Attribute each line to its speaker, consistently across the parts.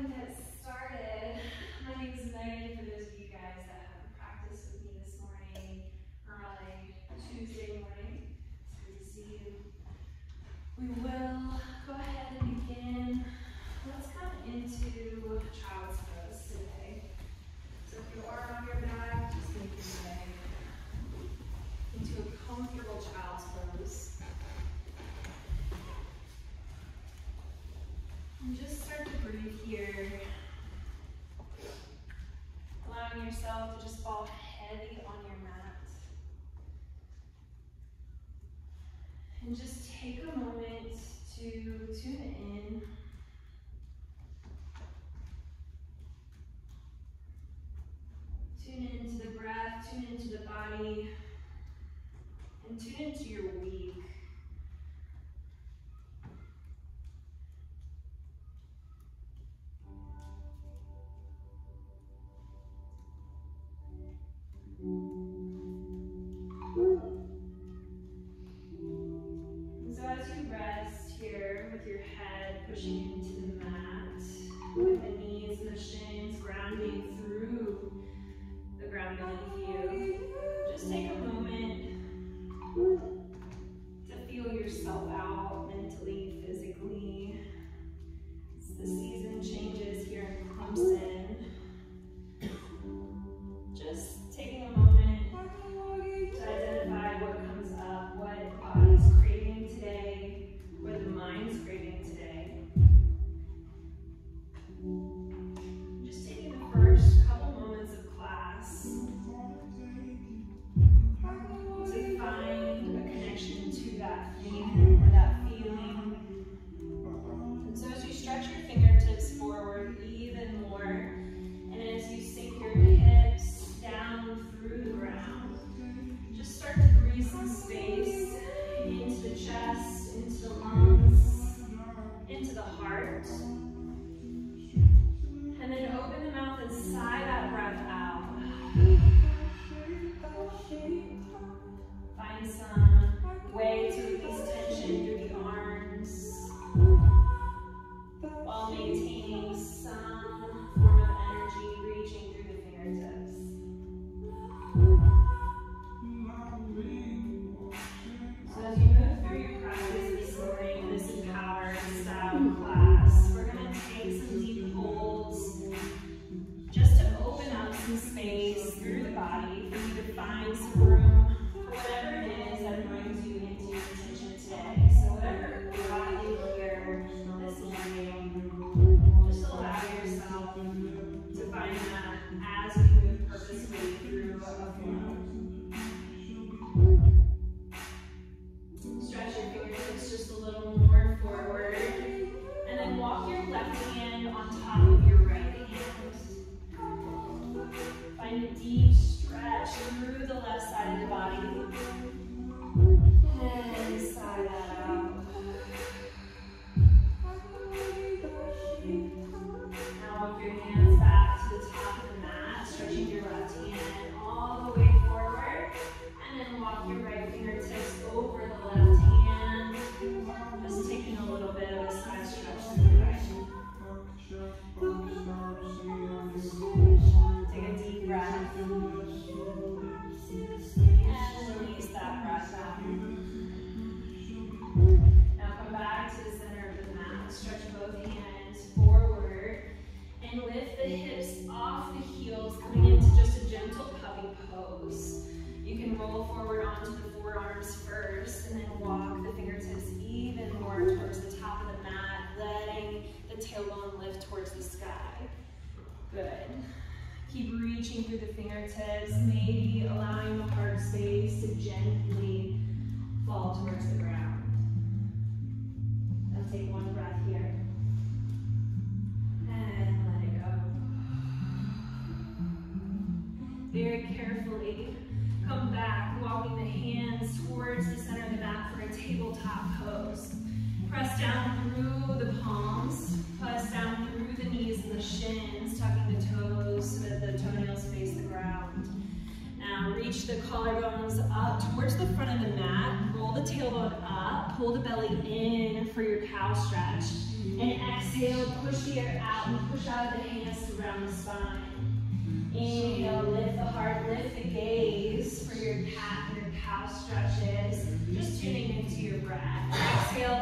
Speaker 1: kindness love to just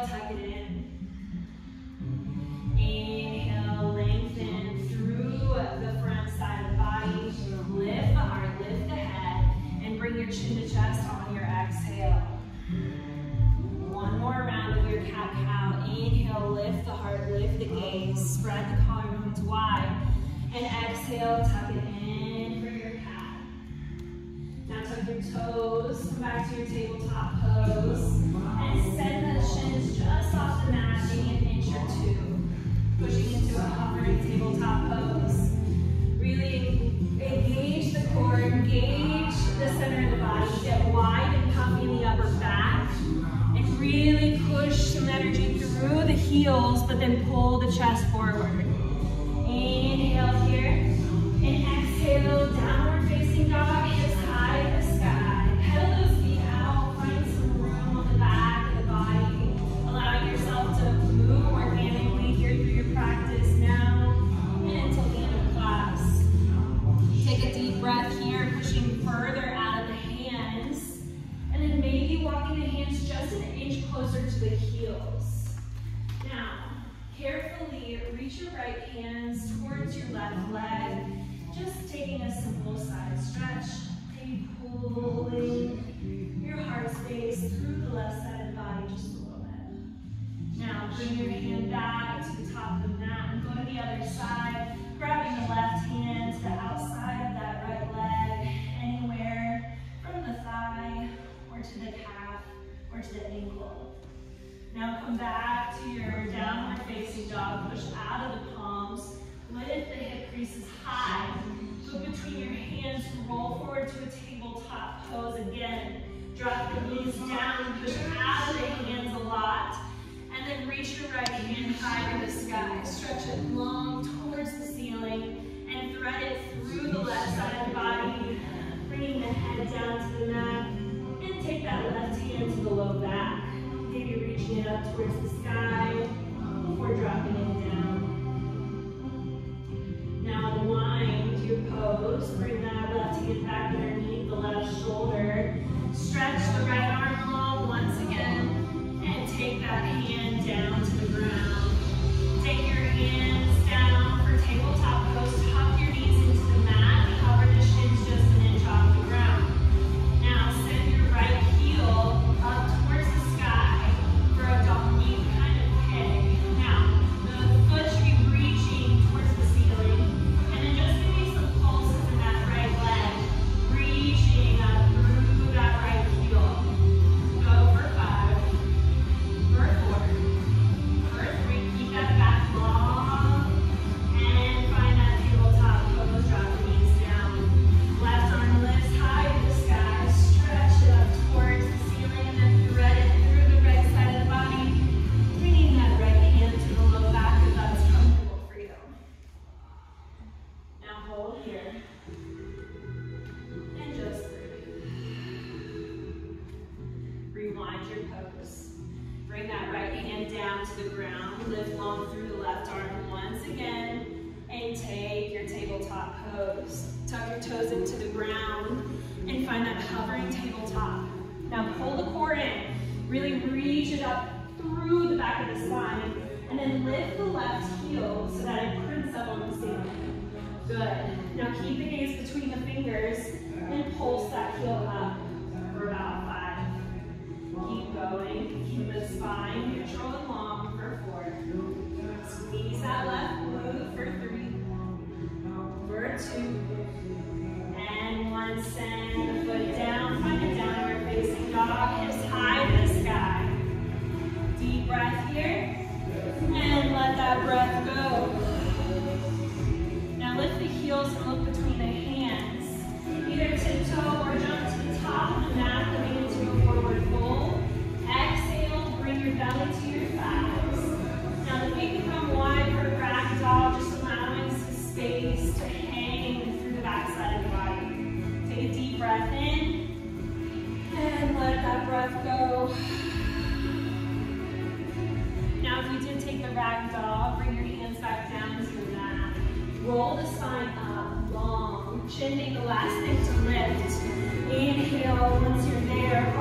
Speaker 1: Tuck it in. to a tabletop pose again. Drop the knees down, dog high the sky. Deep breath here. And let that breath go. Now lift the heels and look between the hands. Either tiptoe or jump to the top of the mat dog. Bring your hands back down to your mat. Roll the spine up, long. Chin the last thing to lift. Inhale, once you're there,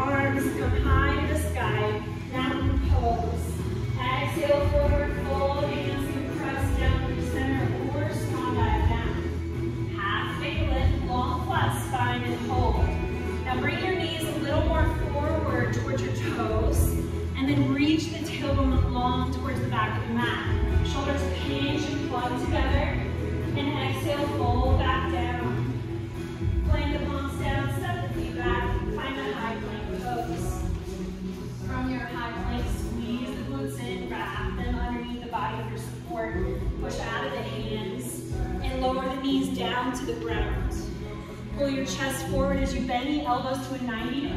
Speaker 1: bend the elbows to a 90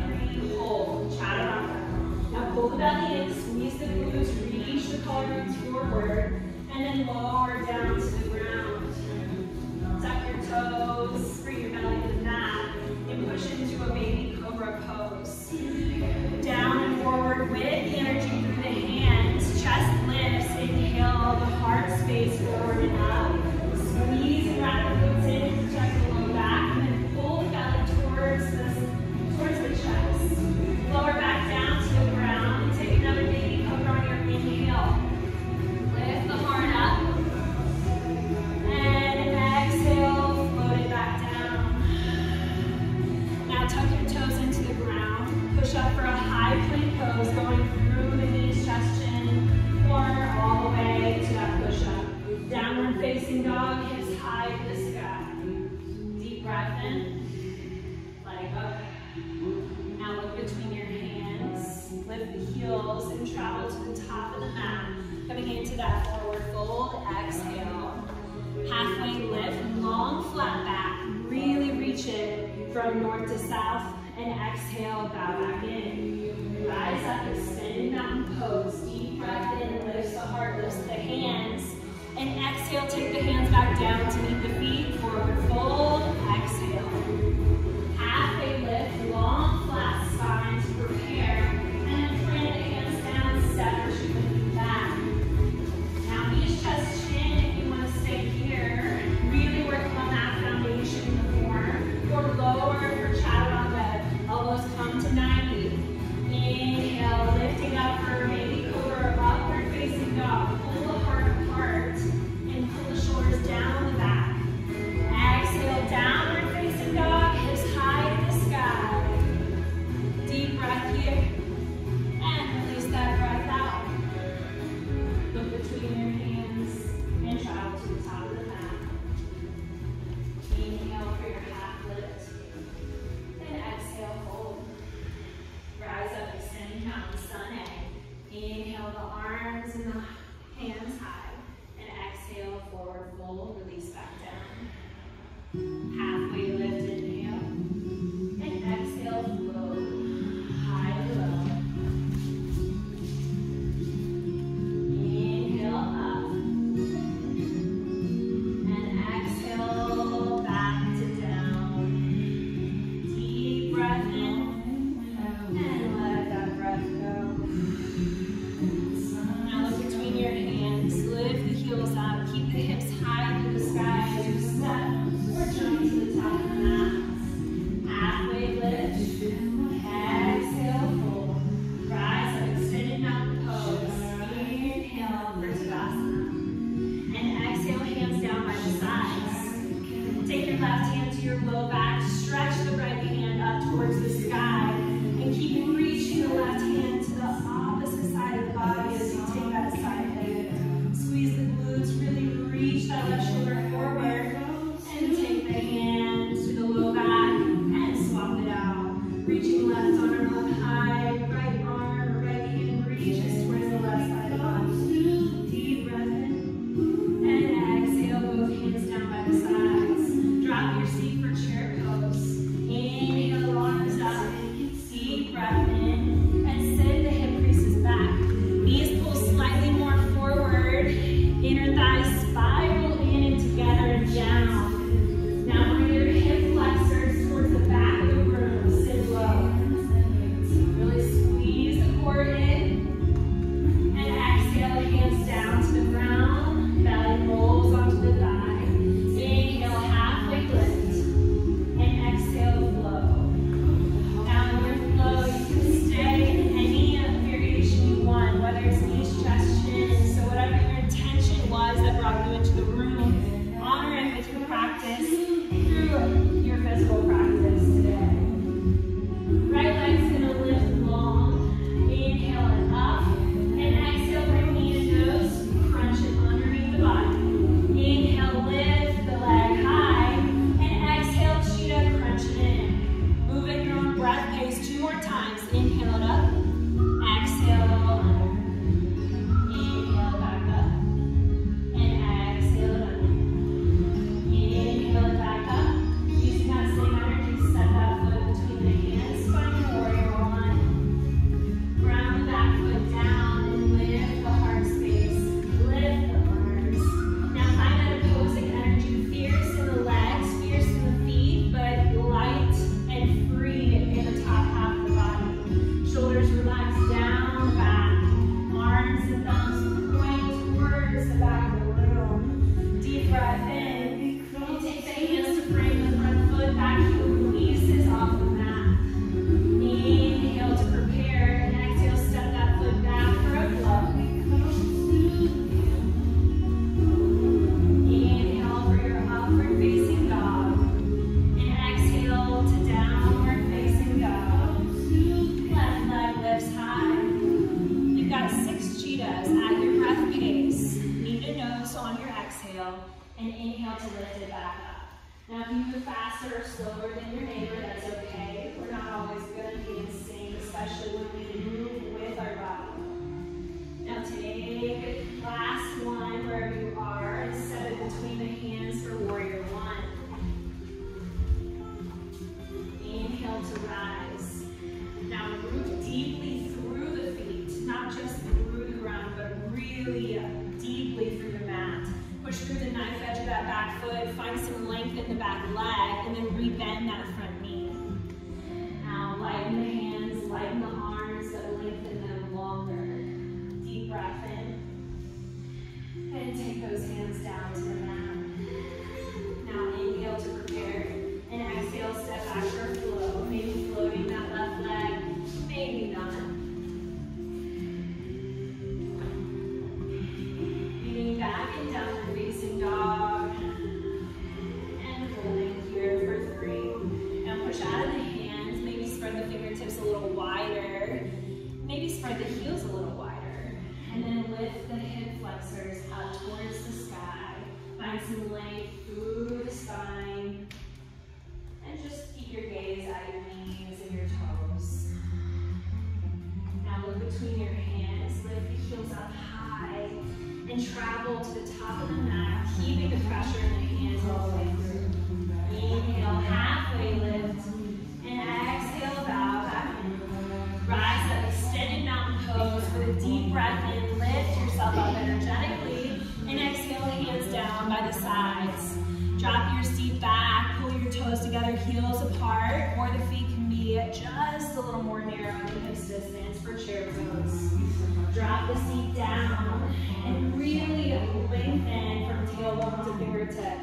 Speaker 1: the seat down and really lengthen from tailbone to fingertip.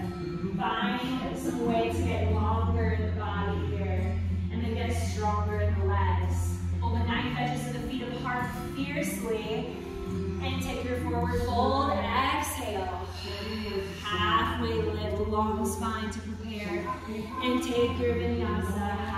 Speaker 1: Find some way to get longer in the body here and then get stronger in the legs. Pull the knife edges of the feet apart fiercely and take your forward fold. Exhale. Halfway lift the long spine to prepare and take your vinyasa.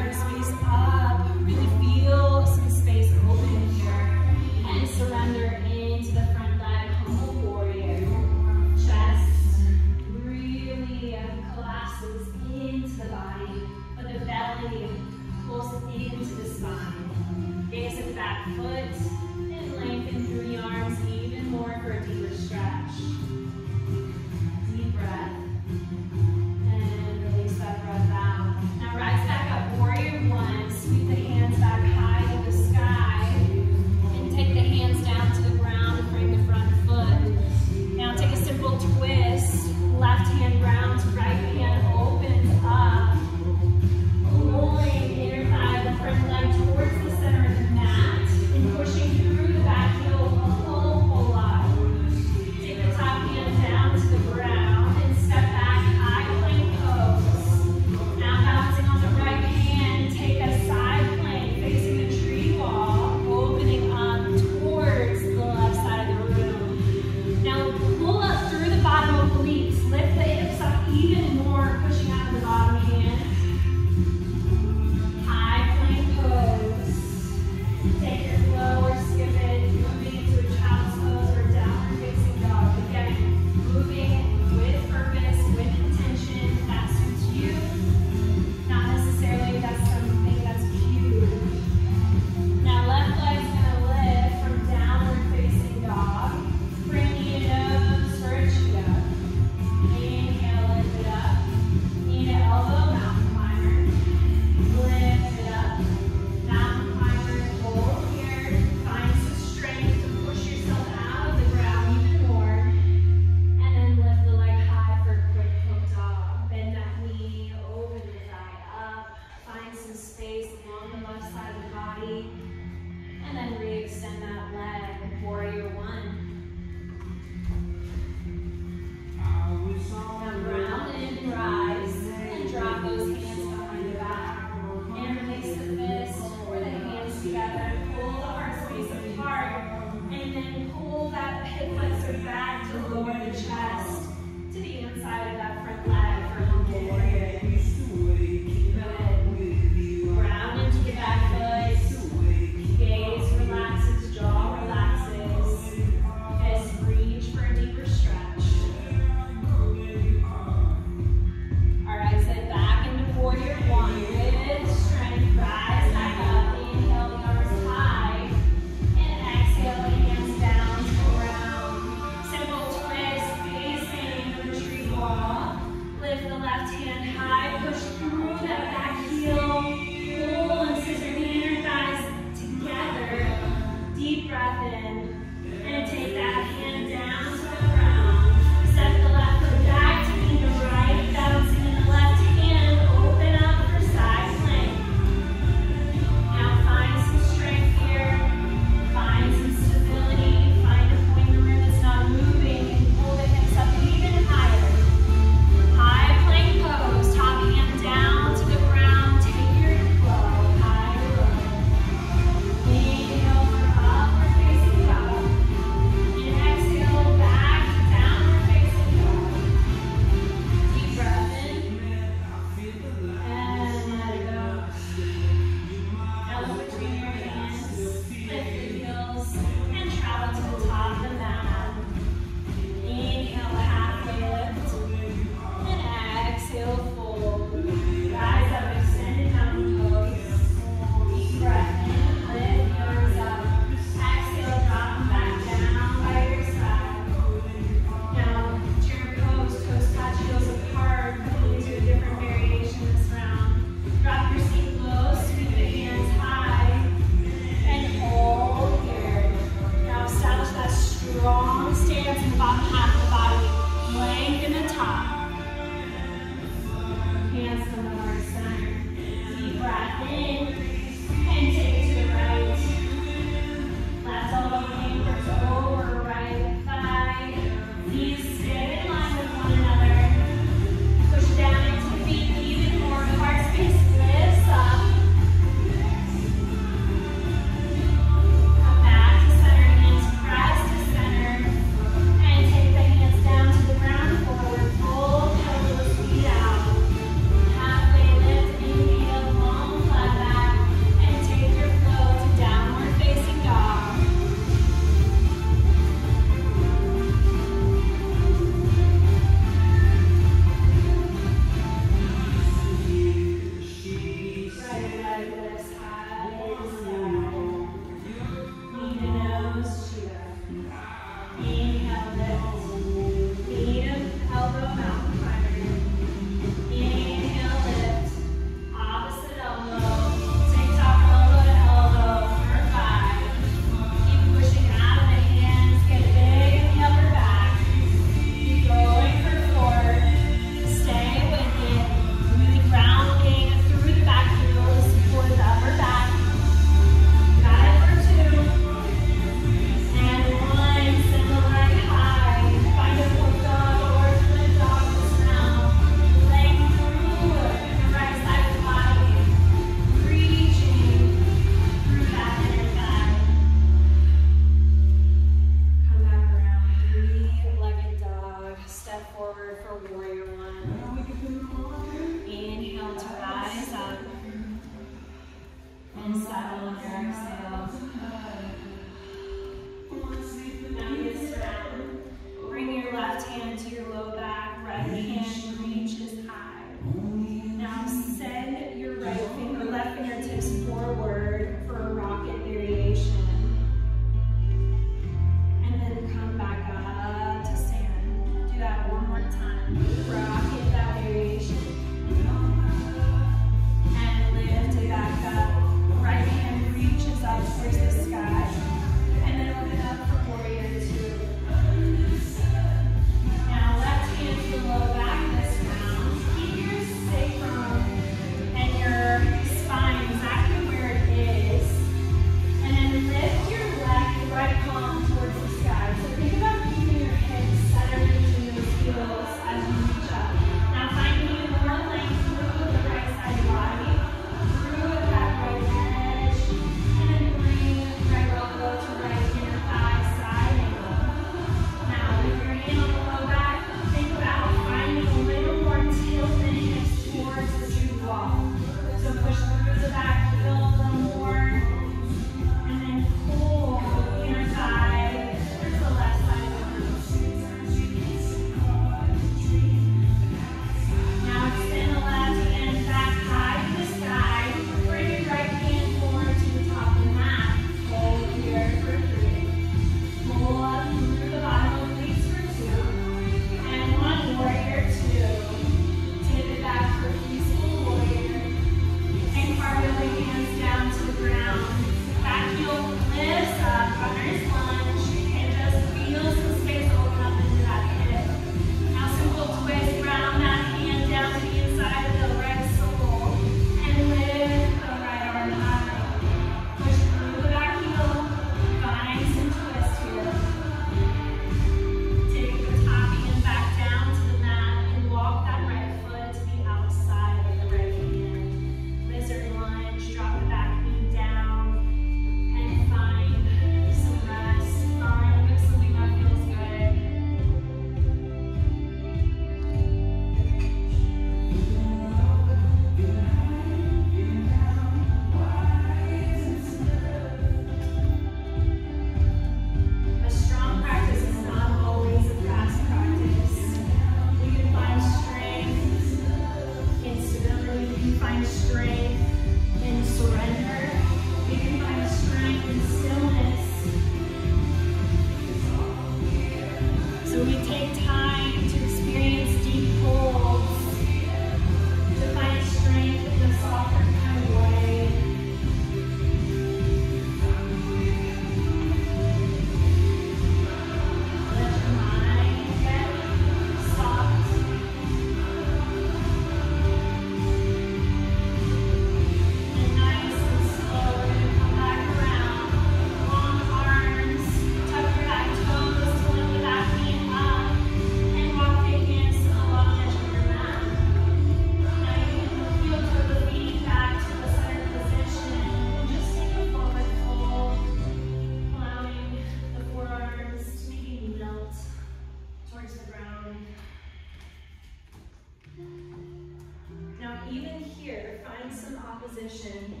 Speaker 1: position.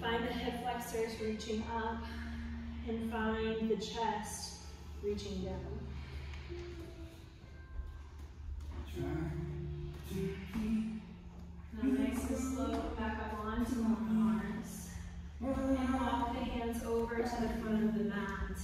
Speaker 1: Find the hip flexors reaching up and find the chest reaching down. Now nice and slow, back up onto the arms. And walk the hands over to the front of the mat.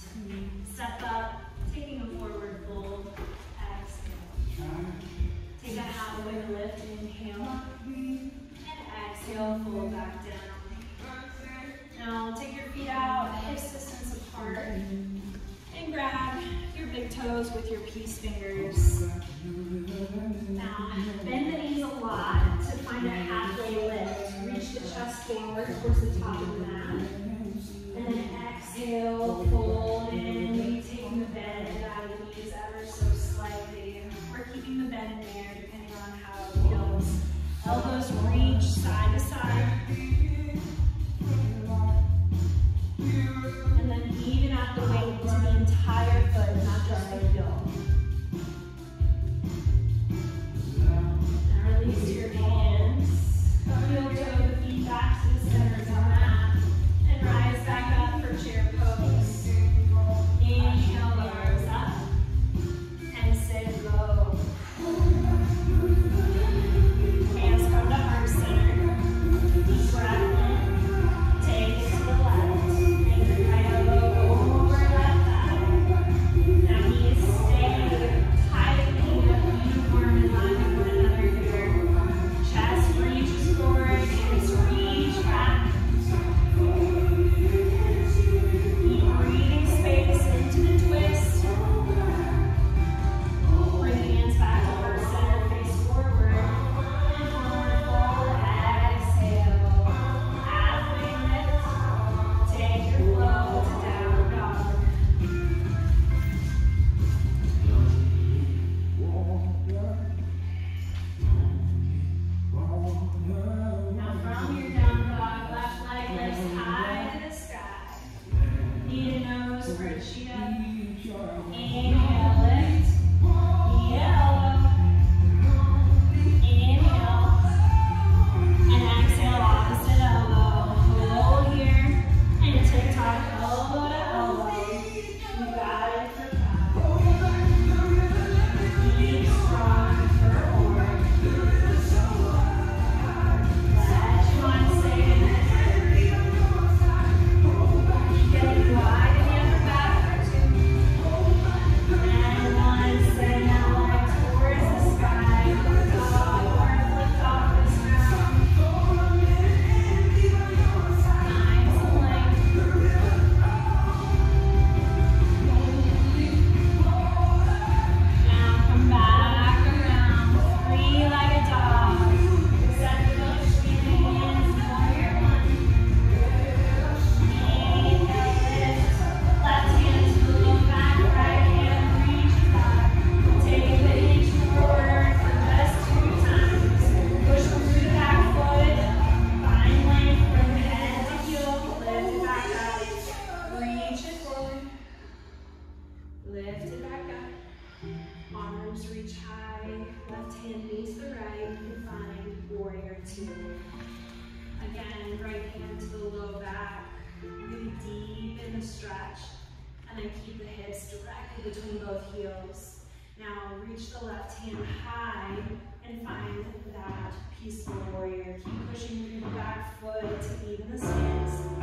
Speaker 1: peaceful warrior. Keep pushing through the back foot to even the stance.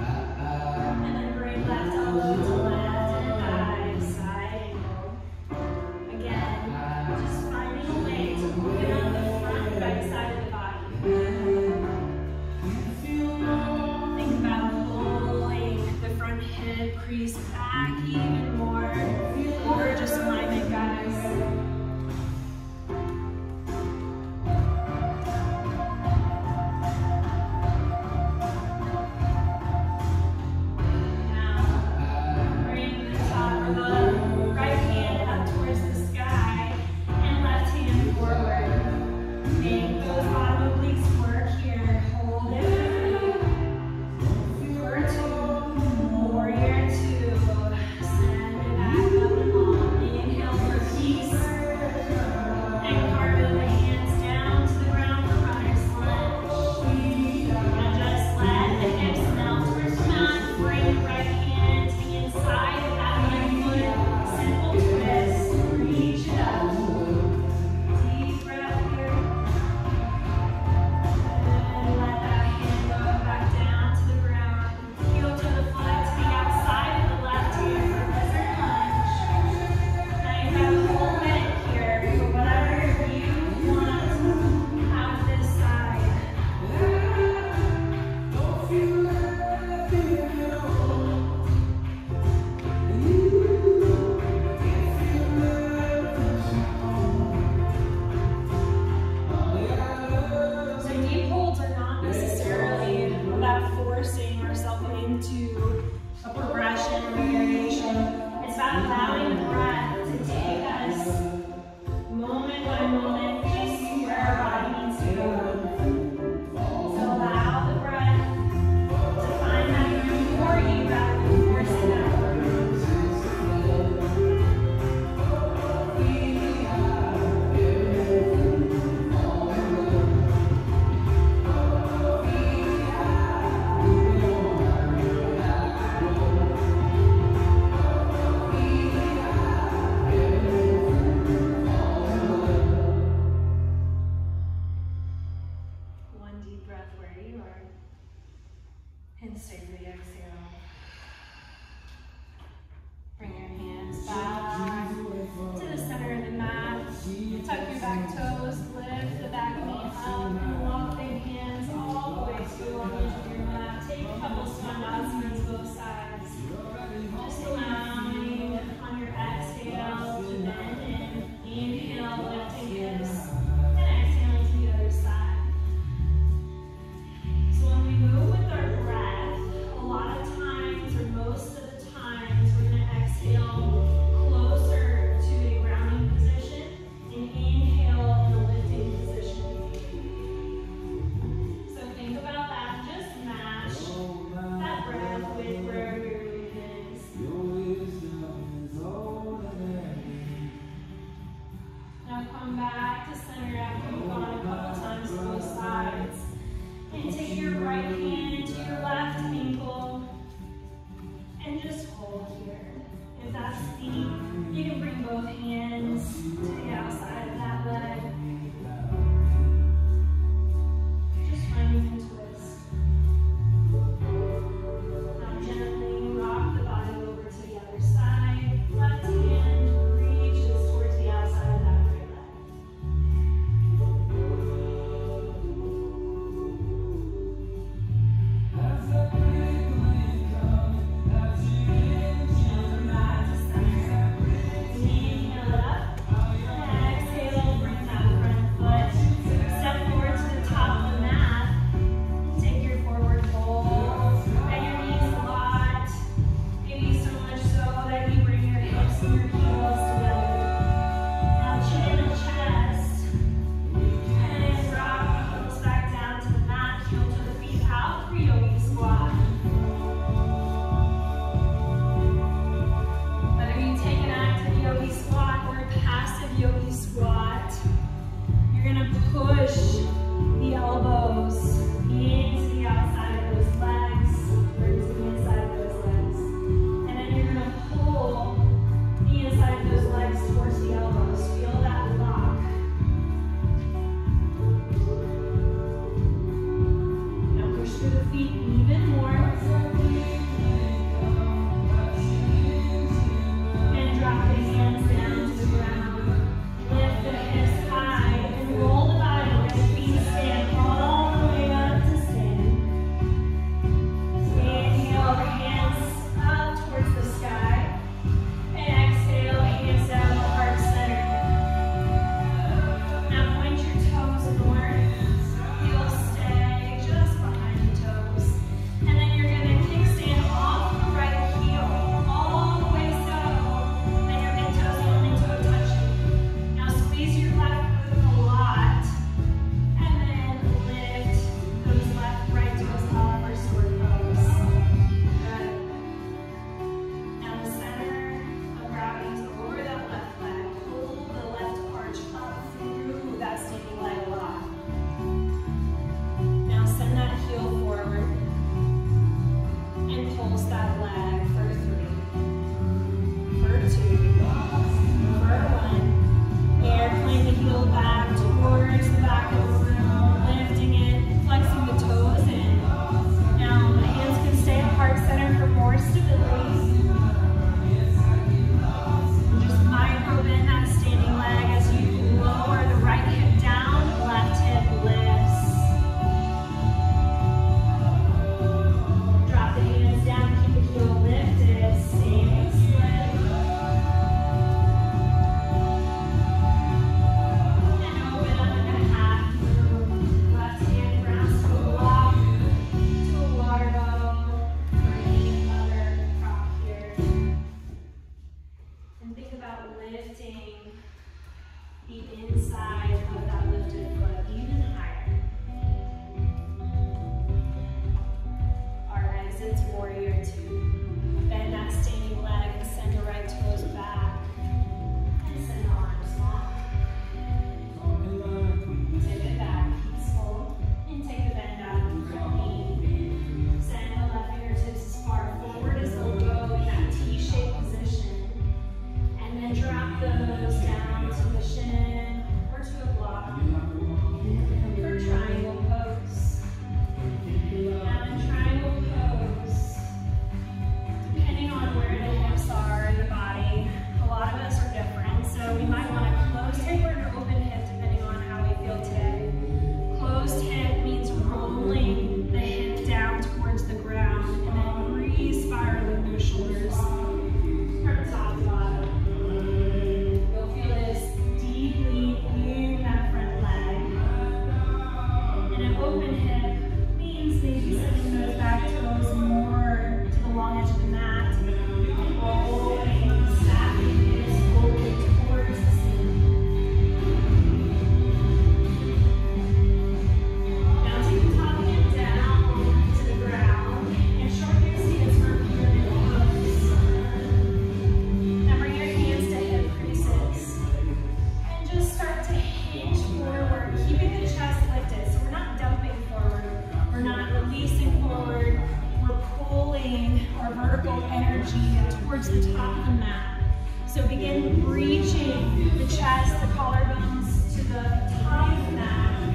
Speaker 1: pulling our vertical energy towards the top of the mat. So begin reaching the chest, the collarbones to the top of the mat.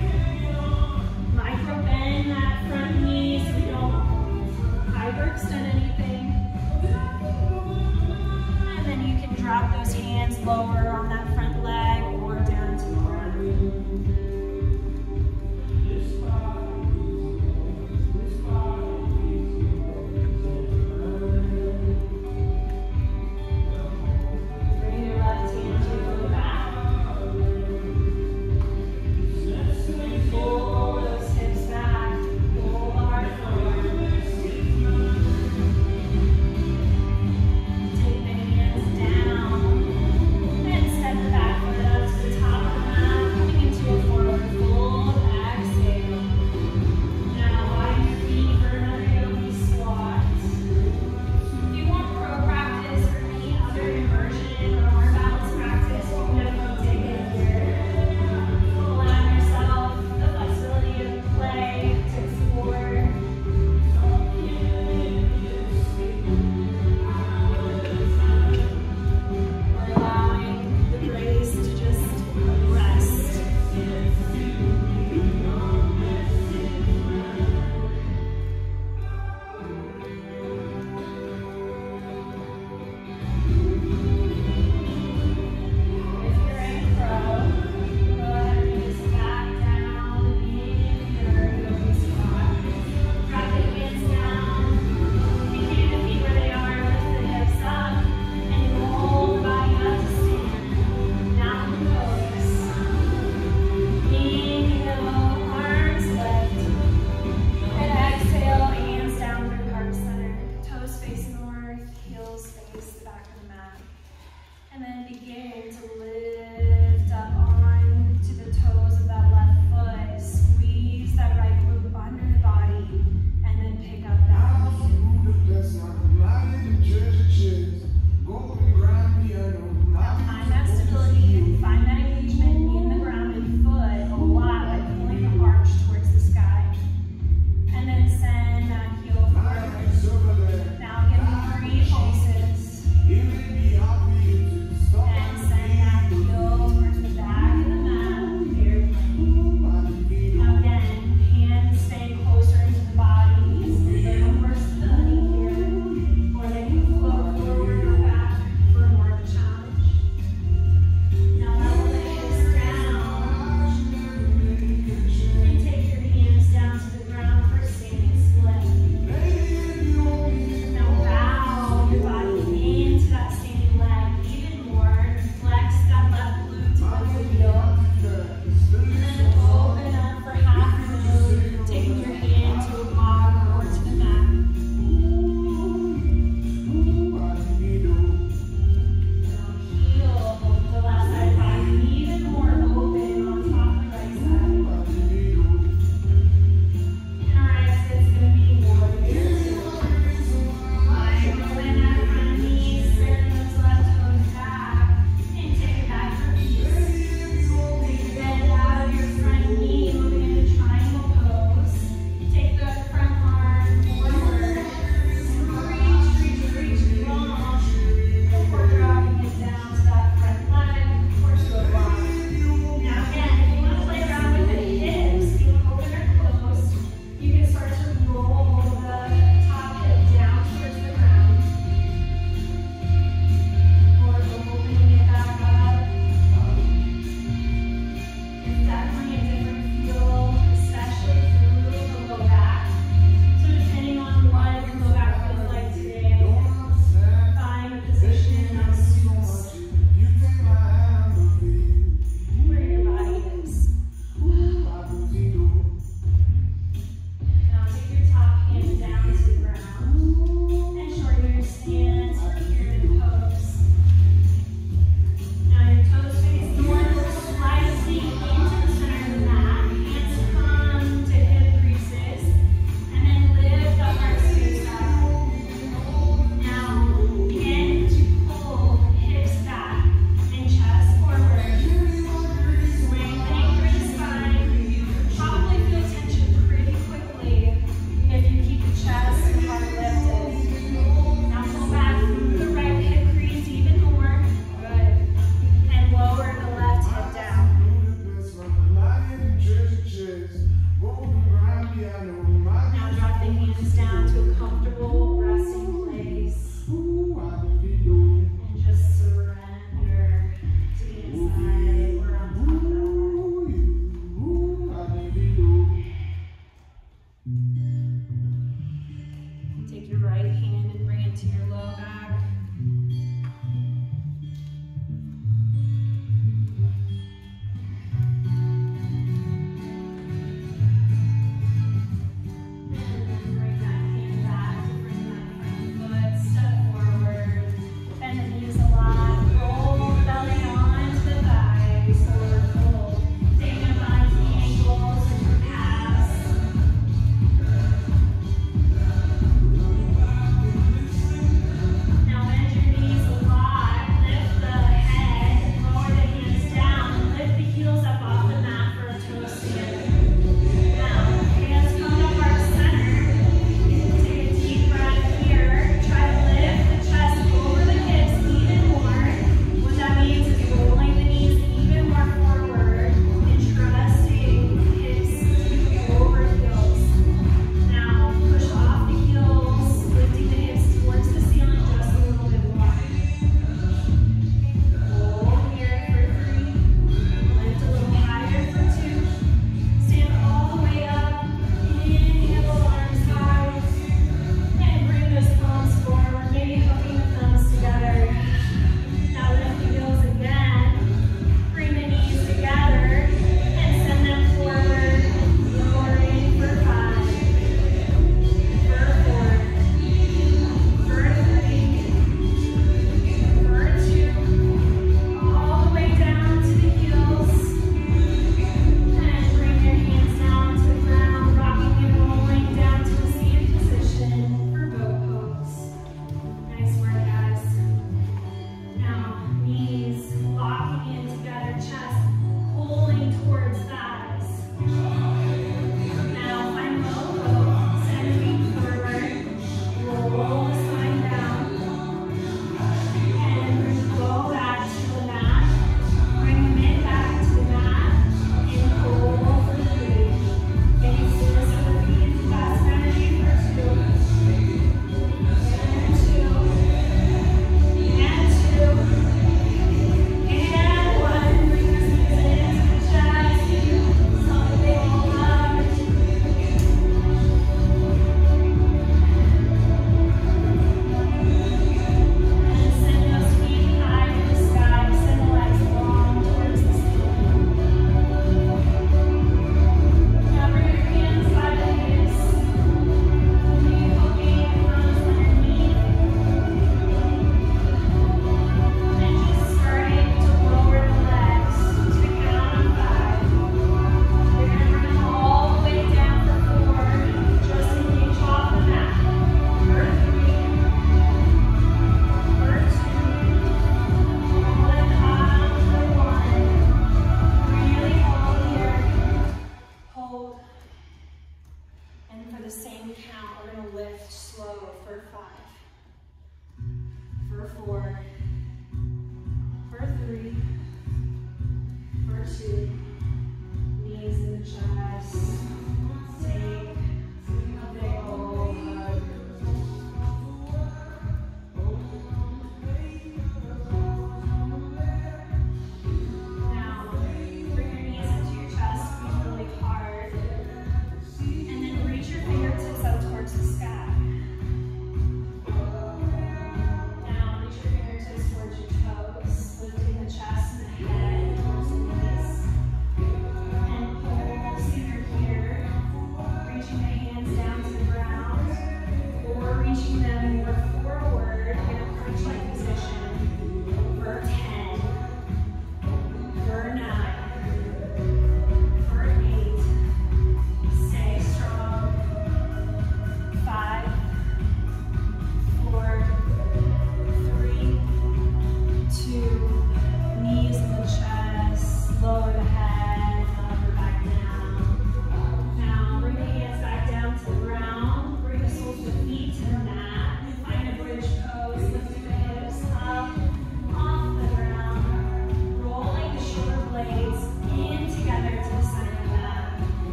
Speaker 1: Micro bend that front knee so we don't hyperextend anything. And then you can drop those hands lower on that front